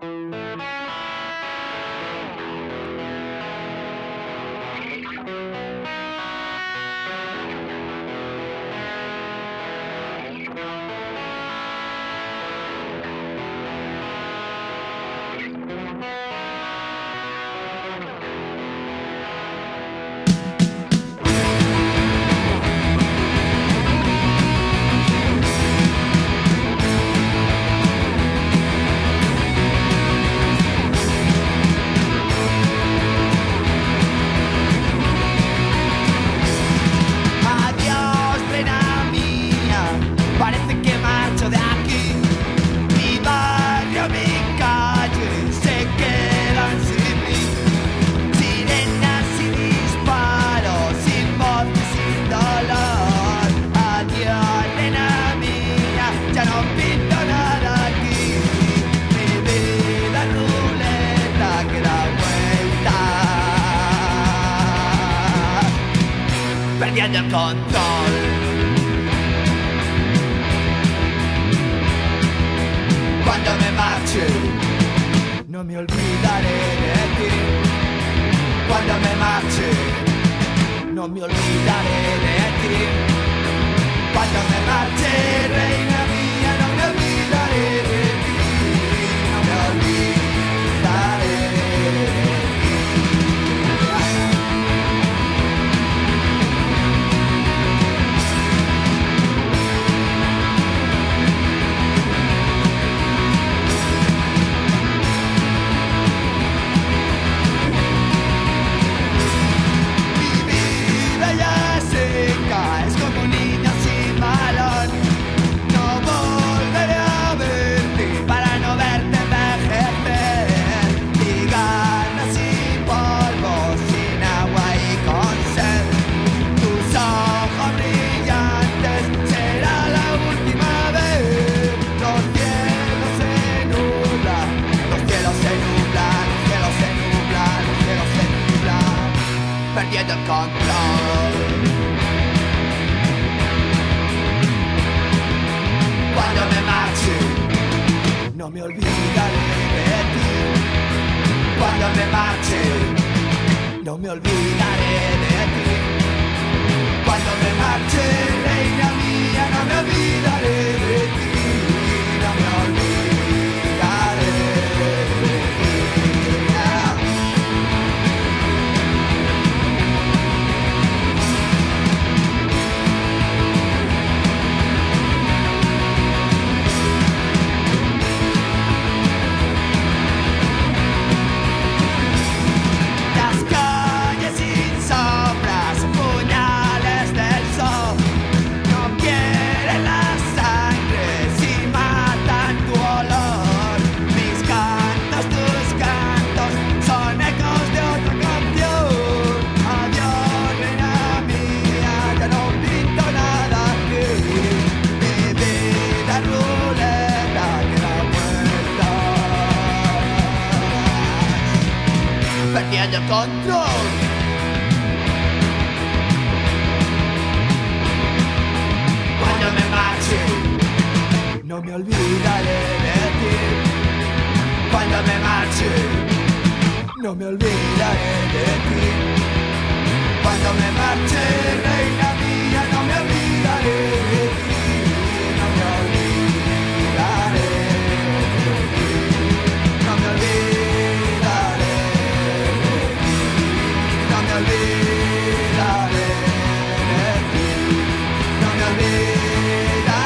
Música control. Cuando me marche, no me olvidaré de ti. Cuando me marche, no me olvidaré de ti. Cuando me marche. perdiendo el control. Cuando me marche, no me olvidaré de ti. Cuando me marche, no me olvidaré de ti. control. Cuando me marche, no me olvidaré de ti. Cuando me marche, no me olvidaré de ti. Cuando me marche, reina non mi